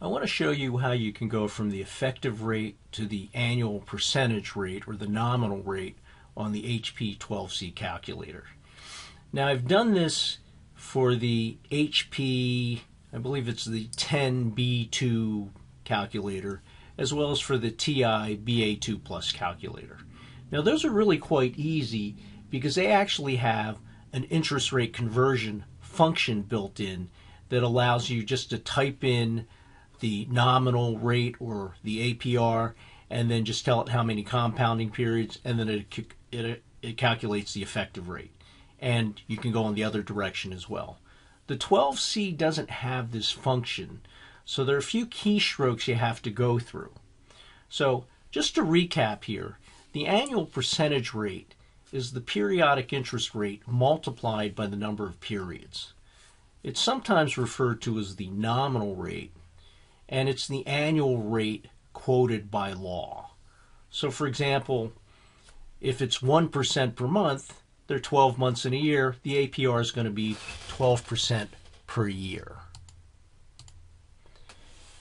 I want to show you how you can go from the effective rate to the annual percentage rate or the nominal rate on the HP 12C calculator. Now I've done this for the HP, I believe it's the 10B2 calculator, as well as for the TI BA2 Plus calculator. Now those are really quite easy because they actually have an interest rate conversion function built in that allows you just to type in the nominal rate or the APR, and then just tell it how many compounding periods, and then it, it, it calculates the effective rate. And you can go in the other direction as well. The 12C doesn't have this function, so there are a few keystrokes you have to go through. So, just to recap here, the annual percentage rate is the periodic interest rate multiplied by the number of periods. It's sometimes referred to as the nominal rate and it's the annual rate quoted by law. So, for example, if it's 1% per month, they're 12 months in a year, the APR is going to be 12% per year.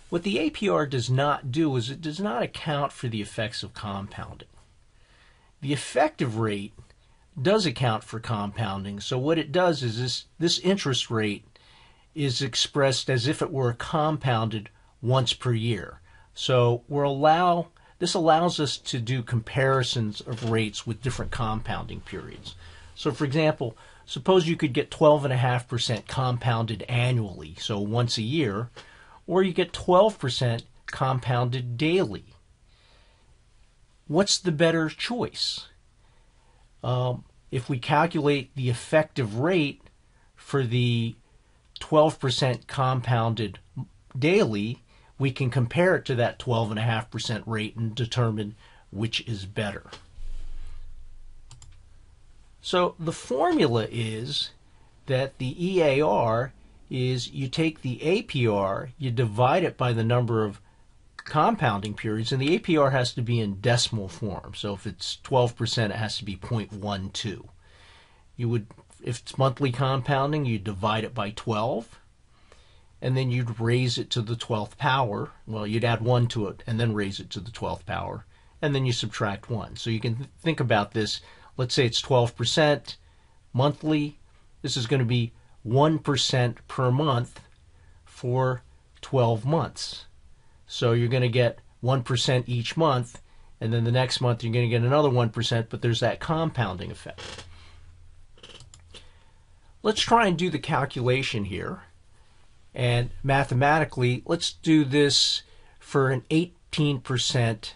What the APR does not do is it does not account for the effects of compounding. The effective rate does account for compounding, so what it does is this, this interest rate is expressed as if it were compounded once per year. So we're allow this allows us to do comparisons of rates with different compounding periods. So for example, suppose you could get 12.5% compounded annually, so once a year, or you get 12% compounded daily. What's the better choice? Um, if we calculate the effective rate for the 12% compounded daily, we can compare it to that 12.5% rate and determine which is better. So the formula is that the EAR is you take the APR, you divide it by the number of compounding periods, and the APR has to be in decimal form. So if it's 12%, it has to be 0.12. You would, if it's monthly compounding, you divide it by 12 and then you'd raise it to the 12th power. Well, you'd add 1 to it and then raise it to the 12th power, and then you subtract 1. So you can th- think about this. Let's say it's 12% monthly. This is going to be 1% per month for 12 months. So you're going to get 1% each month, and then the next month you're going to get another 1%, but there's that compounding effect. Let's try and do the calculation here. And mathematically, let's do this for an 18%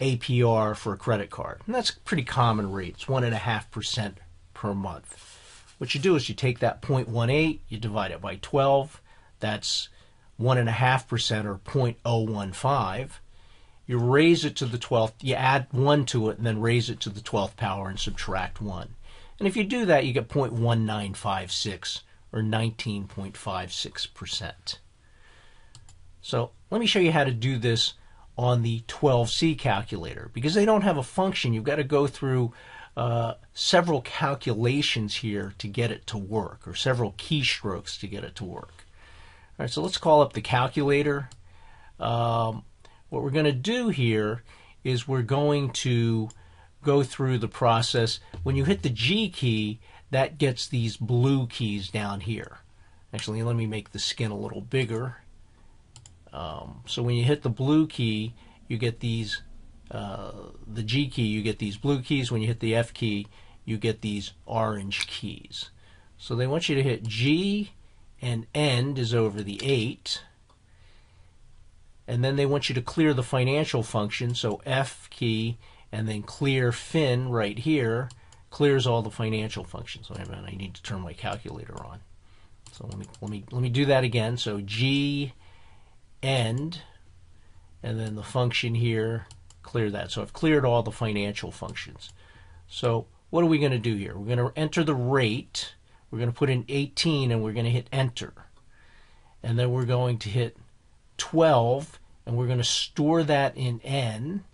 APR for a credit card. And that's a pretty common rate. It's 1.5% per month. What you do is you take that 0.18, you divide it by 12. That's 1.5% or 0.015. You raise it to the 12th, you add 1 to it, and then raise it to the 12th power and subtract 1. And if you do that, you get 0.1956 or 19.56%. So let me show you how to do this on the 12C calculator. Because they don't have a function, you've got to go through uh, several calculations here to get it to work, or several keystrokes to get it to work. All right, so let's call up the calculator. Um, what we're going to do here is we're going to go through the process. When you hit the G key, that gets these blue keys down here. Actually, let me make the skin a little bigger. Um, so when you hit the blue key, you get these, uh, the G key, you get these blue keys. When you hit the F key, you get these orange keys. So they want you to hit G and end is over the 8. And then they want you to clear the financial function, so F key and then clear fin right here clears all the financial functions. Wait a minute, I need to turn my calculator on. So let me let me let me do that again. So G end and then the function here clear that. So I've cleared all the financial functions. So what are we going to do here? We're going to enter the rate. We're going to put in 18 and we're going to hit enter. And then we're going to hit 12 and we're going to store that in n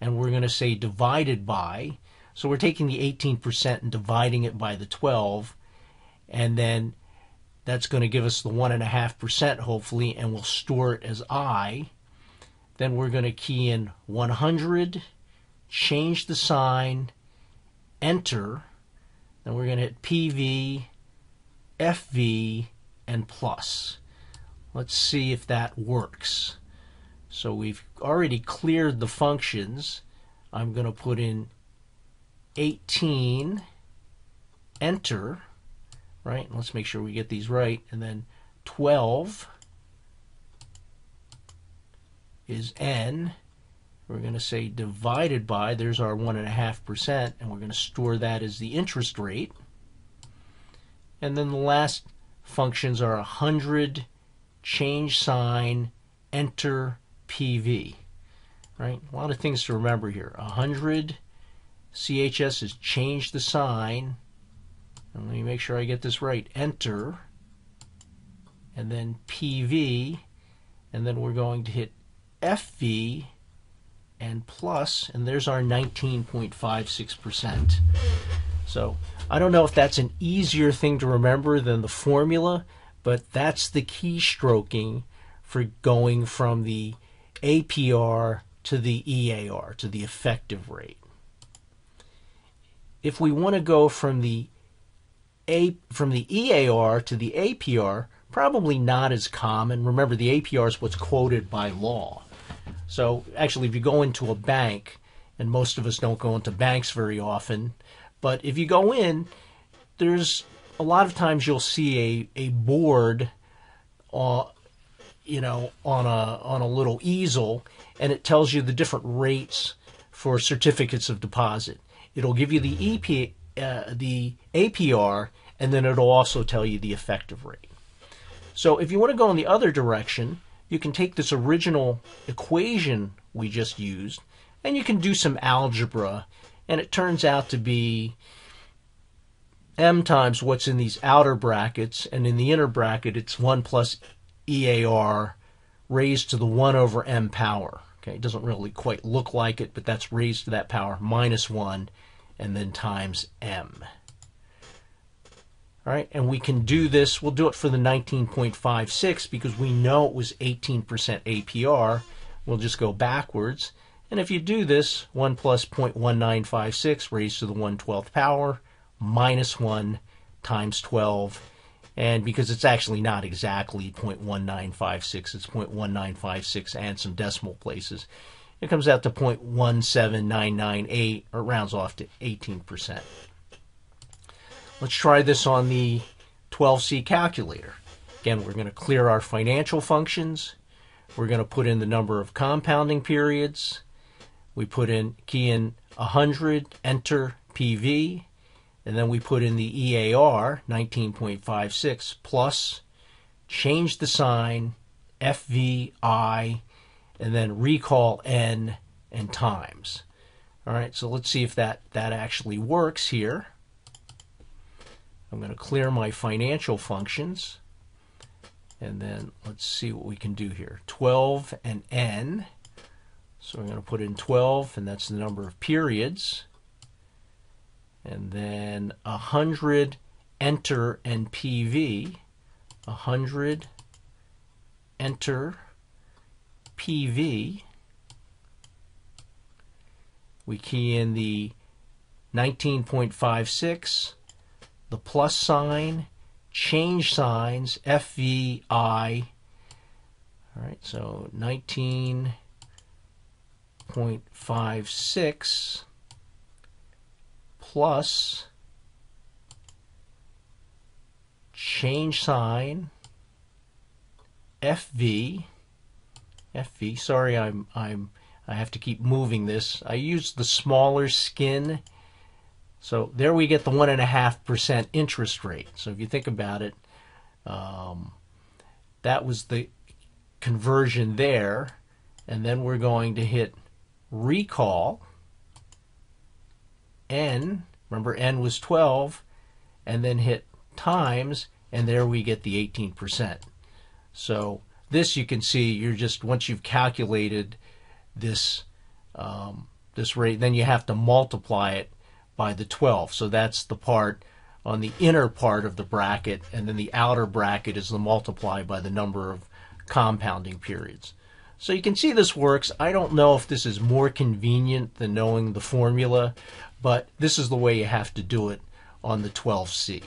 and we're going to say divided by so we're taking the 18% and dividing it by the 12, and then that's going to give us the 1.5% hopefully, and we'll store it as I. Then we're going to key in 100, change the sign, enter. Then we're going to hit PV, FV, and plus. Let's see if that works. So we've already cleared the functions. I'm going to put in 18, enter, right? Let's make sure we get these right. And then 12 is n. We're going to say divided by, there's our 1.5%, and we're going to store that as the interest rate. And then the last functions are 100, change sign, enter PV. Right? A lot of things to remember here. 100, CHS is change the sign. And let me make sure I get this right. Enter, and then PV, and then we're going to hit FV and plus, and there's our 19.56%. So I don't know if that's an easier thing to remember than the formula, but that's the keystroking for going from the APR to the EAR, to the effective rate. If we want to go from the A from the EAR to the APR, probably not as common. Remember, the APR is what's quoted by law. So actually, if you go into a bank, and most of us don't go into banks very often, but if you go in, there's a lot of times you'll see a, a board, uh, you know, on a on a little easel, and it tells you the different rates for certificates of deposit. It'll give you the EP, uh, the APR, and then it'll also tell you the effective rate. So if you want to go in the other direction, you can take this original equation we just used, and you can do some algebra, and it turns out to be m times what's in these outer brackets, and in the inner bracket it's 1 plus EAR raised to the 1 over m power. Okay, it doesn't really quite look like it, but that's raised to that power minus 1 and then times m. All right, and we can do this. We'll do it for the 19.56 because we know it was 18% APR. We'll just go backwards. And if you do this, 1 plus 0.1956 raised to the 1 12th power minus 1 times 12. And because it's actually not exactly 0.1956, it's 0.1956 and some decimal places, it comes out to 0.17998, or rounds off to 18%. Let's try this on the 12C calculator. Again, we're going to clear our financial functions. We're going to put in the number of compounding periods. We put in key in 100, enter PV, and then we put in the EAR 19.56 plus, change the sign, FVI, and then recall N and times. All right, so let's see if that, that actually works here. I'm going to clear my financial functions. And then let's see what we can do here. 12 and N. So I'm going to put in 12, and that's the number of periods. And then 100, enter, and PV. 100, enter, PV. We key in the 19.56 the plus sign, change signs, FVI. All right, so 19.56 plus change sign FV FV sorry I'm I'm I have to keep moving this I use the smaller skin so there we get the 1.5% interest rate. So if you think about it, um, that was the conversion there. And then we're going to hit recall n, remember n was 12, and then hit times, and there we get the 18%. So this you can see, you're just, once you've calculated this, um, this rate, then you have to multiply it by the 12. So that's the part on the inner part of the bracket, and then the outer bracket is the multiply by the number of compounding periods. So you can see this works. I don't know if this is more convenient than knowing the formula, but this is the way you have to do it on the 12C.